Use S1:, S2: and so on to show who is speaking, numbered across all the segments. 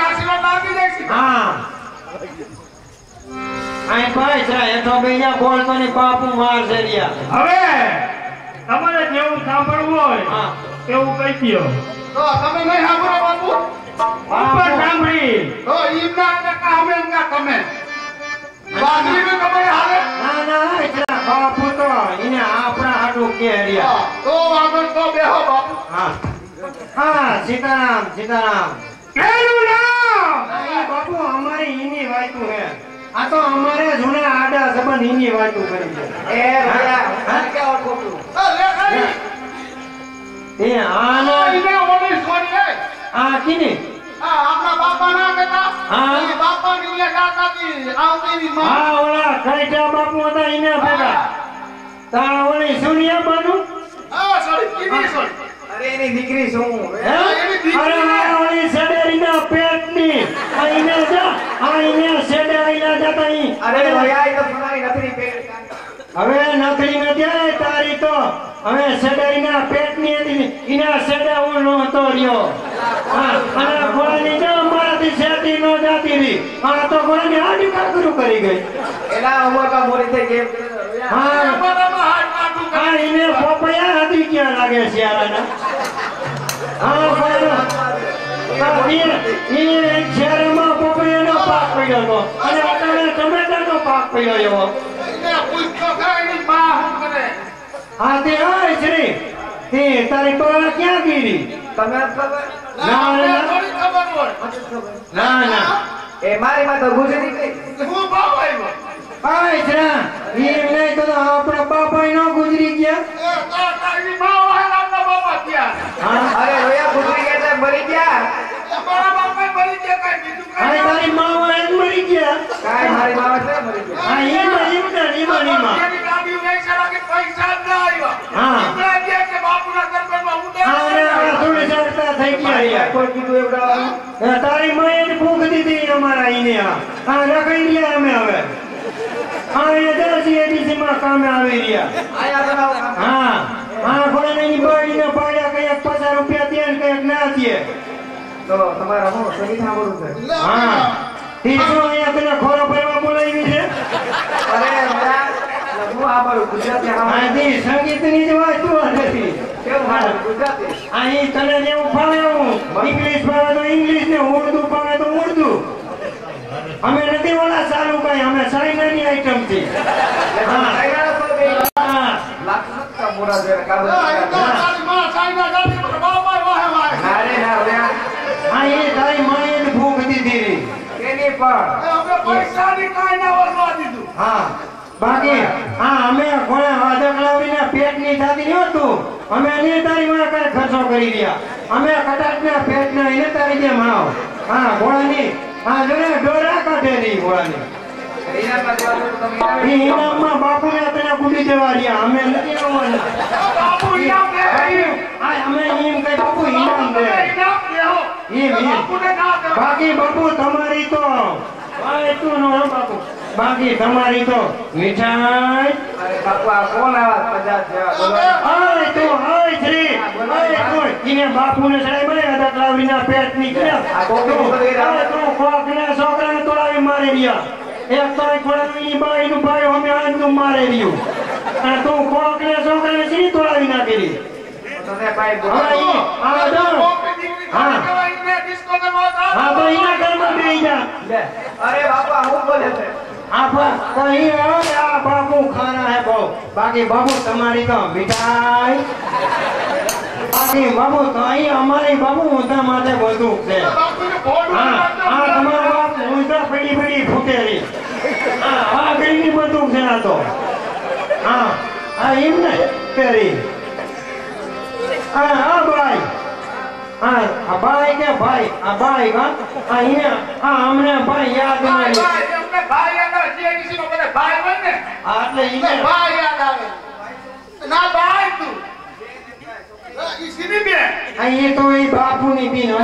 S1: આશીર્વાદ લાગી જાય છે.
S2: હા. ભાઈ છે બોલતો ની બાપુ માર છે
S3: હવે તમારે જેવું સાંભળવું હોય
S2: હા.
S3: કહી દો
S1: તો તમે નહીં સાંભળો બાપુ.
S3: ઉપર સાંભળી
S1: તો ઈમના તમે. હાલે
S2: ના ના એટલા બાપુ તો એને આપણા હાટું કે રહ્યા
S1: હા, તો આગળ તો બેહો બાપુ.
S2: હા. હા સીતારામ સીતારામ.
S3: એનું નામ
S2: એ બાપુ અમારે ઈની વાયતું હે આ તો અમારે જૂના આડા સંબંધ ઈની વાયતું કરી છે.
S4: એ ભૈયા
S2: હા?
S4: મને કેવા ખોટું?
S1: એ લેખાઈ
S2: એ. આનો
S1: ઈને ઓલી છોડી એ
S2: આ કીની?
S1: આ આપણા બાપા ના
S2: હા.
S1: માં.
S2: હા ઓલા કઈટા બાપુ હતા ઈને તાર ઓલી સુનિયા બાનું
S1: હા સોરી કીધી સોરી
S4: અરે એની દીકરી શું?
S2: હે? અરે આ ઓલી સડેરીના પેટની. આઈને જા આઈને ઈને સડેરીના જતા ઈ.
S4: અરે ભાઈ તો તમારી નથરી પેટ
S2: હવે નકરી ન જાય તારી તો. હવે સડાઈના પેટની હતી. ઈના સડા હું નહોતો રહ્યો. હા અને ગોળાની જો મારાથી સેતી નો જાતી રહી. આ તો ગોળાની આડી કાકરું કરી ગઈ.
S4: એના ઉંમરમાં મોરી થઈ ગઈ તો.
S2: હા ઈને પોપૈયા હતી ક્યાં લાગે શિયાળાના હા બરાબર ઈ એક પાક પડ્યો હતો. અને અત્યારે ટમેટાનો પાક પડ્યો એવો.
S1: એની
S2: હા તે હોય શ્રી. તે તારી બા ક્યાં ગીરી?
S4: તમે
S2: ના, ના.
S1: થોડી ખબર હોય.
S4: નથી ખબર.
S2: ના ના.
S4: એ મારી માં તો ગુજરી ગઈ
S1: હું ભાવ આવ્યો.
S2: આય જરા એમ નહીં તો આપણા બાપા નો ગુજરી ગયા.
S1: એ માં બાપા
S2: હા
S4: અરે ભૈયા ગુજરી ગયા તો મરી ગયા?
S1: મારા બાપા મરી ગયા કઈ બીજું કઈ
S2: આય તારી માં હોય મરી ગયા.
S4: કાંઈ મારી માં છે મરી ગયા?
S2: હા
S1: ગાડી કે પૈસા
S2: હા.
S1: કે બાપુના હું
S2: હા
S1: દેવા
S2: થોડી ચડતા થઈ ગયા.
S4: કોઈ કીધું
S2: એ તારી માએ જ ભૂખ દીધી અમારા ઈને આ. હા રખાઈ ગયા અમે હવે. હા એ દરજી એડીસી માં કામે આવી રહ્યા. હા હા ઘોડાની બાળીને પાડ્યા કંઈક પચાસ રૂપિયા દે ને કંઈક ના દે
S4: તો તમારા હું સહી સાંભળવું છે.
S2: હા. ઈ જો અહીંયા તને ખોરો ભરવા બોલાવી છે?
S4: અરે ભૈયા આ સાંભળું ગુજરાતી હા
S2: દી સંગીતની જ વાતો નથી.
S4: કેમ સાંભળું? ગુજરાતી?
S2: અહીં તને જેવું ફાવે હું. ઇંગ્લિશ ફાવે તો ઇંગ્લિશ ને ઉર્દુ ફાવે તો ઉર્દુ. અમે નથી ઓલા સારું કઈ અમે
S1: આઈટમથી વાહે
S4: ના રે ના ભૈયા.
S2: તારી માએ જ ભૂખ દીધી રી.
S4: કેની પણ?
S1: એ અમે પૈસાની કાંઈ ના વળવા દીધું.
S2: હા. બાકી હા અમે કોણે વાદક લાવીને પેટની થાતી નહોતું. અમે નહીં તારી માં કઈ ખર્ચો કરી રહ્યા. અમે કટાટના પેટના એને તારી જેમ આવ હા ઘોડાની હા જોને ડોરા કાઢે નહીં એ ઇનામમાં બાપુને તને કુડી દેવા રહ્યા. અમે નથી
S1: બાપુ ઇનામ દે
S2: અમે કઈ બાપુ દે
S1: દેહો ના
S2: બાકી બાપુ તમારી તો એટલું નો બાપુ. બાકી તમારી તો મીઠાઈ.
S4: અરે બાપુ આ કોણ આવા
S2: તો શ્રી ઈને બાપુને સડાઈ બને લાવીના પેટ
S4: રહ્યા.
S2: આય તો છોકરાને તોડાવી મારી રહ્યા. એક તો ખોડાવી ખોડાનું ઈ બાઈનું ભાઈ અમે આજનું મારે રહ્યું. અને તું કોકને છોકરાને સી તોડાવી નાખી રહી
S4: તને ભાઈ બોલો
S2: હવે ઈ આ જો હા. હા તો ઈના ઘરમાં બેહી જા
S4: લે. અરે બાપુ આ હું બોલે છે?
S2: આપા તો ઈ હવે આ બાપુ ખાના હે બહુ. બાકી બાપુ તમારી તો મીઠાઈ. બાકી બાપુ તો અહીં અમારી બાપુ ઊંધા માટે બધું છે. હા હા તમારો બાપ ઊંધા પડી પડી ફૂટેલી. હા આ ગઈની બધું છે આ તો. હા હા એમ ને પેરી હા હા ભાઈ હા આ ભાઈ કે ભાઈ? આ ભાઈ હા? અહીંયા હા અમને ભાઈ યાદ નહીં. હા એટલે ઈને ના ભાઈ તો. એ બાપુની બીન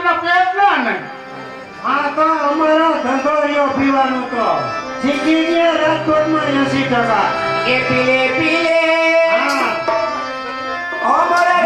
S1: કોઈના પેટ ના
S4: આ તો અમારો ધંધો રહ્યો પીવાનો તો. શીખી ગયા રાજકોટમાં એસી ટકા.
S2: એ પીલે પીલે
S4: અમારા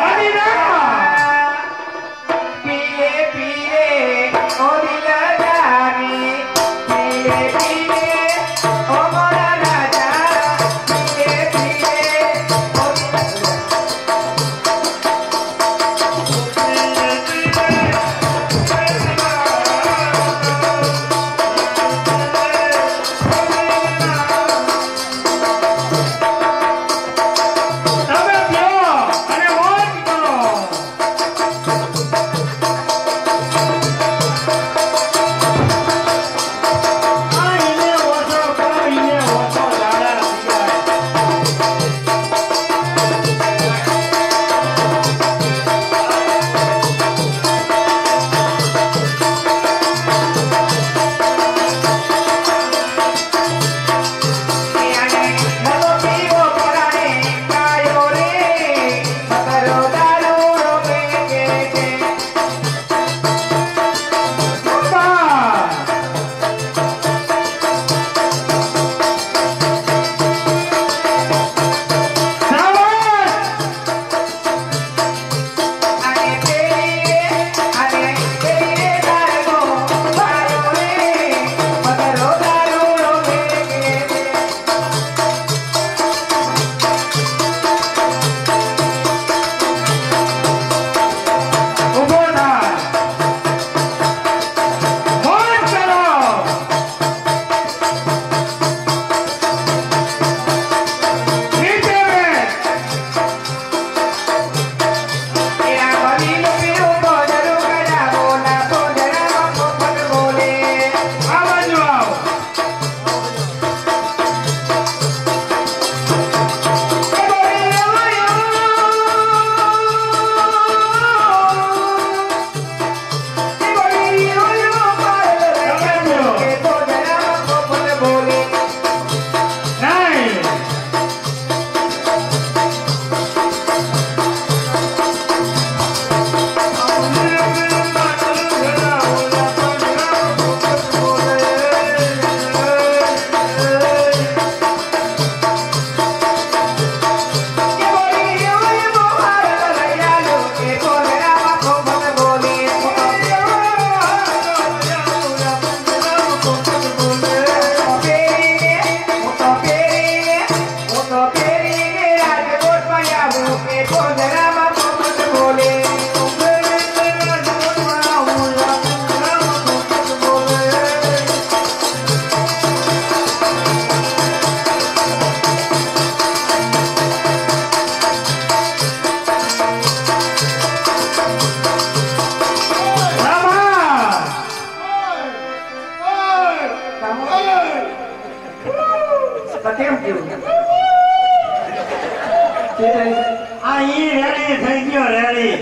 S4: ઈ રેડી થઈ ગયો રેડી.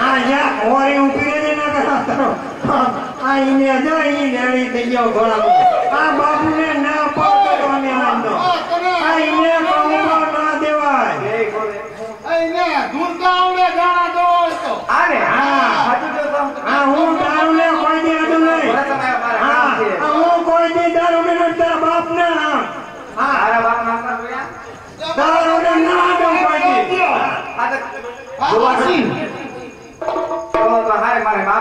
S4: આ જા ઓરી ઉપી દે ના કરો આ ઈને જો ઈ રેડી થઈ ગયો ઘોડા આ બાપુને ના પાડતો તો અમે વાંધો આ ઈને કોમો ના દેવાય. આ ઈને દૂર ગાવડે ગાણા દોસ્તો અરે હા.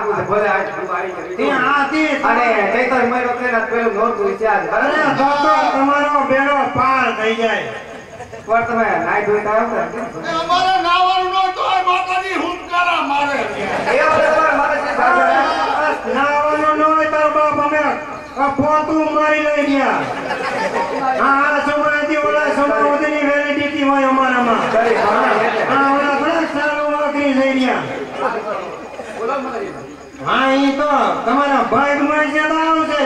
S4: આબુ ભલે આજ કુમારી તે આ તે
S2: અને ચૈતર મહિનો તેના પેલું નોરતું છે આજ
S4: અરે તો તમારો બેડો પાર થઈ જાય.
S2: પણ તમે નાઈ ધોઈ
S1: તાવ અમારે નાવાનું ન તો માતાજી હુંકારા મારે.
S4: એ વખતે તમારે માતાજી
S2: નાવાનું ન હોય તાર બાપ અમે પોતું મારી લઈ ગયા. હા આ સમાજથી ઓલા સમાજની વેલિડિટી હોય અમારામાં. હા ઓલા ઘણા સારા નોકરી લઈ ગયા. હા ઈ તો તમારા ભાગમાં છે તો આવશે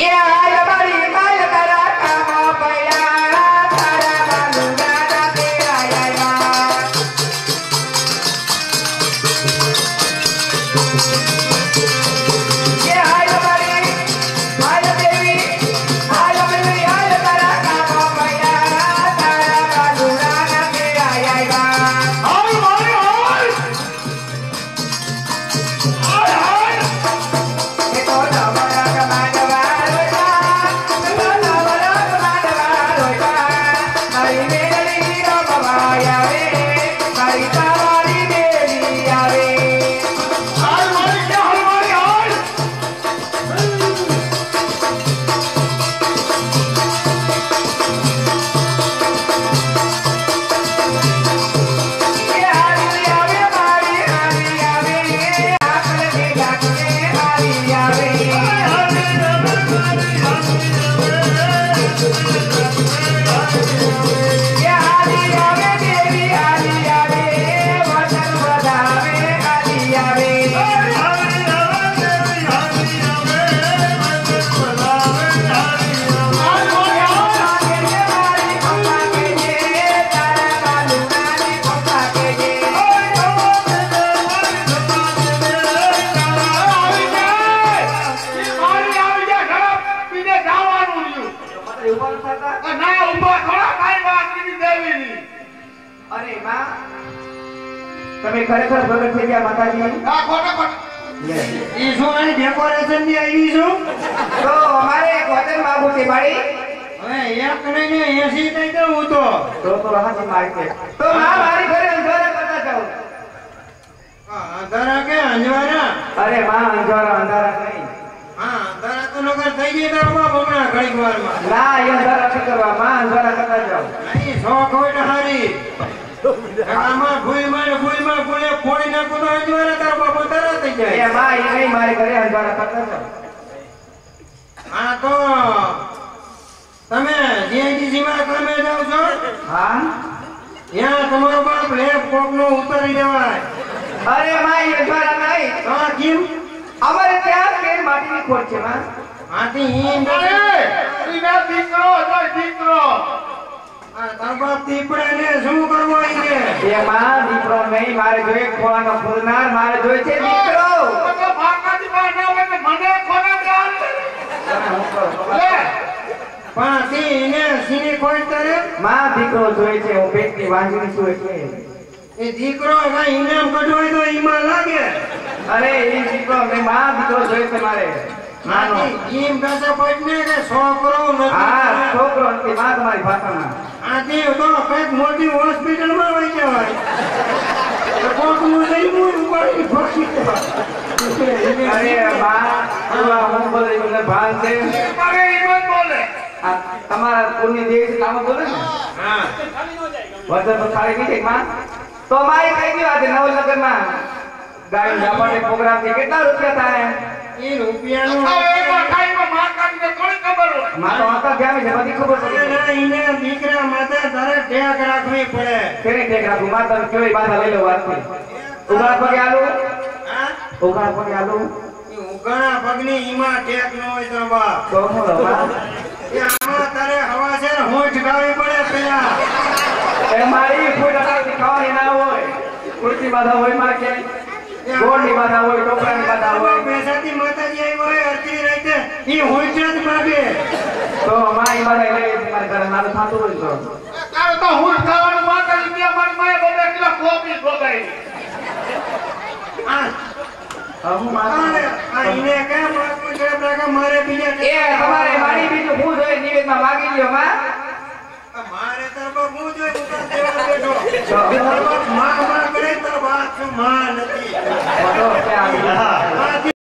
S4: એ તારા બાલુના ખરેખર ભગત થઈ ગયા માતાજી
S1: આ ખોટા ખોટા
S2: ઈ શું અહીં ડેકોરેશનની આવી છું?
S4: તો અમારે એક વચન માંગુ છે મારી
S2: હવે એક નહીં ને એસી થઈ જવું તો.
S4: તો તો હાથી મારી તો માં મારી ઘરે અંધારા કરતા જાઉં
S2: હા, અંધારા કે અંજવારા?
S4: અરે માં અંધારા અંધારા નહીં
S2: હા અંધારા તો નગર થઈ હમણાં ઘડીક વારમાં.
S4: ના એ અંધારા નથી કરવા. માં અંધારા કરતા જાઉં
S2: નહીં શોખ હોય તો હારી.
S4: માં નહીં
S2: હા તમે છો
S4: હા
S2: ત્યાં તમારો બાપ લેપ કોક નો ઉતારી દેવાય
S4: અરે માં એ અંધારા નહીં
S2: તો કેમ
S4: અમારે ત્યાં કેર. માટીની ખોટ છે માં
S2: આથી હિંદ
S1: અરે ઈના દીકરો જોઈ દીકરો
S4: મારે જોઈએ ખોવાનો ખોલનાર મારે જોઈએ છે દીકરો. હું
S2: પણ તી ને સીની કોઈ તરે
S4: માં દીકરો જોઈ છે હું પેટની છું એટલે.
S2: એ દીકરો કઈ ઇનામ કઢવાય તો ઈમાં લાગે.
S4: અરે એ દીકરો મેં માં દીકરો જોઈ છે મારે.
S2: માનો કે છોકરો
S4: હા
S2: નથી
S4: છોકરો નથી માં તમારી ભાષામાં.
S2: આથી તો કંઈક મોટી હોસ્પિટલમાં વહી જવાય કોકનું નહીં મૂળ ઉપાડી ફોકી
S4: અરે બા હું બોલે મને ભાન છે.
S1: અરે ઈમન બોલે.
S4: તમારા કુળની દેવી કામ બોલે ને
S2: હા.
S4: વજન સારી નહીં છે માં. તો મારી કઈ ગયું આજે નવલગનમાં ગાડી જાપાને પ્રોગ્રામ છે કેટલા રૂપિયા થાય?
S2: એ રૂપિયાનું
S1: માર કાઢીને ખબર હોય.
S4: માં તો ગયા છે બધી ખબર પડી
S2: ના, ઈને દીકરા માથે તારે ટેક રાખવી પડે.
S4: કેને ટેક રાખું માં તમે કેવી બાધા લઈ લો વાતથી ઉઘાડ પગે આલું
S2: હા?
S4: ઉઘાડ પગે આલું
S2: ઈ પગની ઈમાં ટેક ન હોય તો બાપ
S4: તો હું
S2: એ આમાં તારે હવા છે ને હોંઠ ગાવી પડે પેલા.
S4: એ મારી ફૂટ અડાવતી ખાવાની ના હોય. કુર્તી બાધા હોય મારે ક્યાંય? ગોળની બાધા હોય ટોપરાની બાધા હોય.
S2: બેસાતી માતાજી આવી હોય અડધી રાતે. ઈ માગે
S4: તો મારે લઈ મારે ઘરે મારું થતું હોય તો.
S1: તારે તો હું ખાવાનું માર કાઢી દે મારી માએ બબે કિલો કોપી ભોગાઈ.
S4: માં
S2: મારે
S4: મારી
S2: મારે નથી?